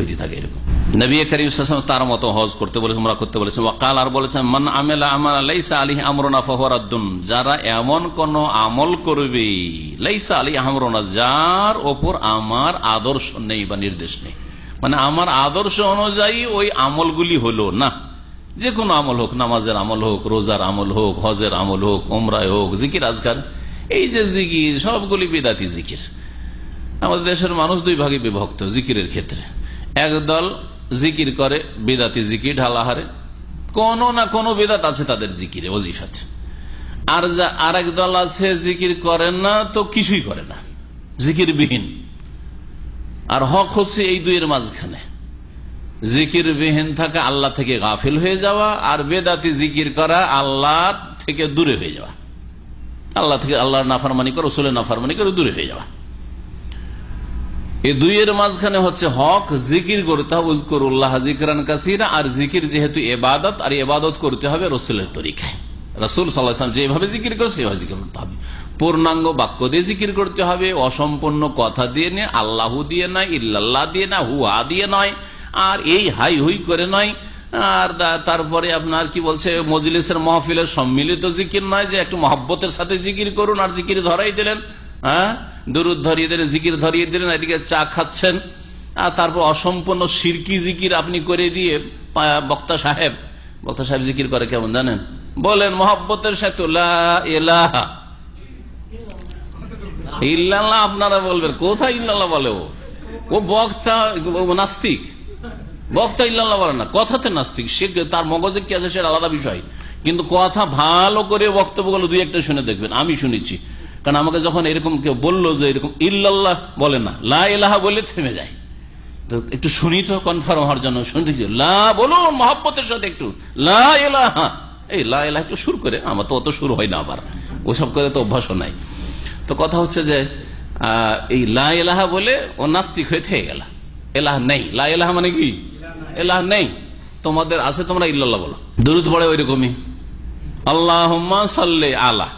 হইতে থাকে এরকম। নবী করিম তার মতো হজ করতে বলে উমরা করতে বলেছেন। ওয়াকাল আর বলেছেন, মান আমেলা আমার লাইসা আলী আমরনা ফহরাদ্দুন যারা এমন কোন আমল করবে, লাইসা আলী আমরনা, যার ওপর আমার আদর্শ নেই বা নির্দেশ নেই। মানে আমার আদর্শ অনুযায়ী ওই আমলগুলি হলো না। যে কোনো আমল হোক, নামাজের আমল হোক, রোজার আমল হোক, হজের আমল হোক ওমরায় হোক, জিকির, আজকার, এই যে জিকির, সবগুলি বেদাতি জিকির। আমাদের দেশের মানুষ দুই ভাগে বিভক্ত, জিকিরের ক্ষেত্রে। একদল জিকির করে, বেদাতি জিকির, ঢালাহারে। কোন না কোন বেদাত আছে তাদের জিকিরে, ওজিফাতে। আর যা আর দল আছে জিকির করেন না, তো কিছুই করে না। জিকির বিহীন আর হক হচ্ছে এই দুইয়ের মাঝখানে। জিকির বিহীন থাকা আল্লাহ থেকে গাফিল হয়ে যাওয়া, আর বেদাতি জিকির করা আল্লাহ থেকে দূরে হয়ে যাওয়া। আল্লাহ থেকে আল্লাহর নাফারমানি করে, রসুলের নাফারমানি করে দূরে হয়ে যাওয়া। এই দুইয়ের মাঝখানে হচ্ছে হক, জিকির করতে হবে উজকরুল্লাহ জিকরান কাসিরা, আর জিকির যেহেতু এবাদত আর এবাদত করতে হবে রসুলের তরিকায়। রসুল সাল্লাহাম যেভাবে জিকির করে সেভাবে জিকির করতে হবে। পূর্ণাঙ্গ বাক্য দিয়ে জিকির করতে হবে, অসম্পূর্ণ কথা দিয়ে নিয়ে, আল্লাহ দিয়ে নয়, ইল্লাল্লাহ দিয়ে না হুয়া দিয়ে নয়, আর এই হাই হুই করে নয়। আর তারপরে আপনার কি বলছে, মজলিসের মহফিলের সম্মিলিত জিকির নয় যে একটু মহব্বতের সাথে জিকির করুন, আর জিকির ধরাই দিলেন। হ্যাঁ? ধরিয়ে দিলেন, জিকির ধরিয়ে দিলেন, এদিকে চা খাচ্ছেন। আর তারপর অসম্পূর্ণ সিরকি জিকির আপনি করে দিয়ে বক্তা সাহেব বক্তা সাহেব জিকির করে কেমন জানেন? বলেন, মহব্বতের সাথে ইল্লাল্লাহ আপনারা বলবেন, কোথায় ইল্লাল্লাহ বলে ও? বক্তা নাস্তিক। বক্তা ইল্লাল্লাহ বলে না, কথাতে নাস্তিক। সে তার মগজে কি আছে সেটা আলাদা বিষয়। কিন্তু কথা ভালো করে বক্তব্যগুলো দুই একটা শুনে দেখবেন, আমি শুনেছি। কারণ আমাকে যখন এরকম কেউ বলল যে এরকম, ইল্লাল্লাহ বলে না, লা এলাহা বলে থেমে যায়। তো একটু শুনি তো কনফার্ম হওয়ার জন্য শুনতে লা বলুন, মহাব্বতের সাথে একটু, লা এই লা এলাহা একটু শুরু করে, আমার তো অত সুর হয় না আবার, ওসব করে তো অভ্যাসও নাই। তো কথা হচ্ছে যে এই লা এলাহা বলে ও নাস্তিক হয়ে থেকে গেল। এলাহ নেই। লা এলাহা মানে কি? এলাহ নেই। তোমাদের আছে তোমরা ইল্লাল্লাহ বলো। দূরত পড়ে ওই রকমই আল্লাহ সাল্লে আলা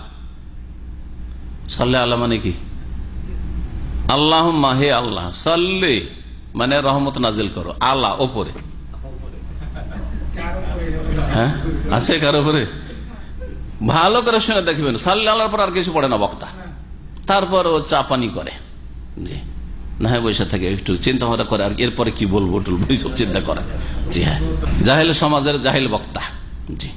সাল্লে আল্লাহ মানে কি? আল্লাহ হে আল্লাহ, সাল্লে মানে রহমত নাজিল করো, আল্লাহ, ওপরে। হ্যাঁ? আছে কার উপরে? ভালো করে শুনে দেখবেন, সাল্লে আল্লাহর পর আর কিছু পড়ে না বক্তা। তারপর ও চাপানি করে। জি। না হয় বসে থাকে, একটু চিন্তা ভাবনা করে, আর এরপরে কি বলব এইসব চিন্তা করে। জি হ্যাঁ। জাহেল সমাজের জাহিল বক্তা। জি।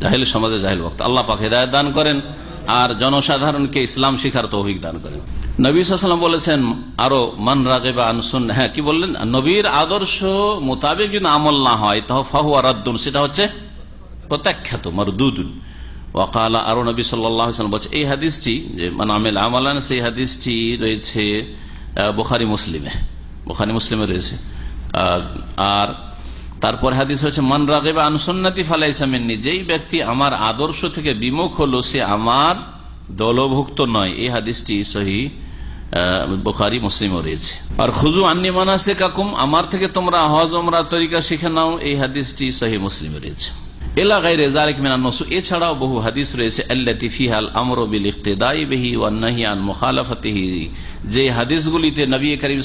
জাহিল সমাজের জাহিল বক্তা। আল্লাহ পাক হেদায়ত দান করেন। আর জনসাধারণকে ইসলাম শিখার তৌফিক দান করেন। নবী সাল্লাম বলেছেন, আরও মান রাগে বা আনসুন হ্যাঁ কি বললেন? নবীর আদর্শ মোতাবেক যদি আমল না হয় তাহ ফাহু আরাদ্দুন সেটা হচ্ছে প্রত্যাখ্যাত, মরদুদুন। ওয়াকালা, আরও নবী সাল্লাম বলছে এই হাদিসটি, যে মানামেল আমালান, সেই হাদিসটি রয়েছে বোখারি, মুসলিমে। বোখারি, মুসলিমে রয়েছে। আর তারপর হাদিস হচ্ছে, মন রাগেব আনসন্নাতি ফালাইসামেননি যেই ব্যক্তি আমার আদর্শ থেকে বিমুখ হলো, সে আমার দলভুক্ত নয়। এই হাদিসটি সহি বোখারি, মুসলিমও রয়েছে। আর খুজু আন্নি মানাসে কাকুম আমার থেকে তোমরা হজ ওমরা তরিকা শিখে নাও এই হাদিসটি সহি মুসলিম রয়েছে। রেজালিক মিনানসু এছাড়াও বহু হাদিস রয়েছে যে হাদিসগুলিতে নবী করিম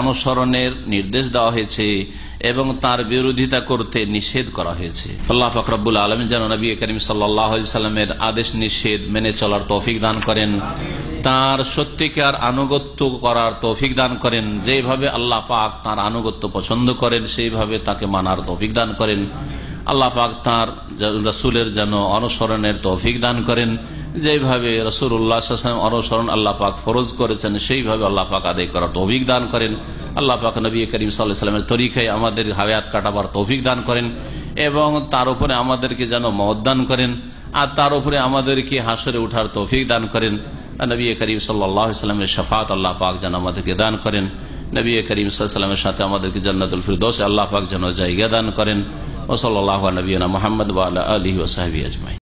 অনুসরণের নির্দেশ দেওয়া হয়েছে এবং তার বিরোধিতা করতে নিষেধ করা হয়েছে। আল্লাহ ফকরাবুল আলম যেন নবী করিম সাল্লামের আদেশ নিষেধ মেনে চলার তৌফিক দান করেন, তার সত্যিকার আনুগত্য করার তৌফিক দান করেন, যেভাবে আল্লাহ পাক তার আনুগত্য পছন্দ করেন, সেইভাবে তাকে মানার তৌফিক দান করেন। আল্লাহ পাক তাঁর রসুলের যেন অনুসরণের তৌফিক দান করেন। যেভাবে রসুল উল্লাহ অনুসরণ আল্লাহ পাক ফরজ করেছেন, সেইভাবে আল্লাহ পাক আদায় করার তৌফিক দান করেন। আল্লাহ পাক নবী করিম সাল্লামের তরিকায় আমাদের হায়াত কাটাবার তৌফিক দান করেন এবং তার উপরে আমাদেরকে যেন মতদান করেন আর তার উপরে আমাদেরকে হাসরে উঠার তৌফিক দান করেন। নবী করিম সাল্লামের শফাত আল্লাহ পাক যেন আমাদেরকে দান করেন। নবী করিম সাল্লামের সাথে আমাদেরকে জান্নাতুল ফিরদোস আল্লাহ পাক যেন জায়গা দান করেন। ওসল নবীনা মোহাম্মদ আলহি ওসাহাবি আজমাই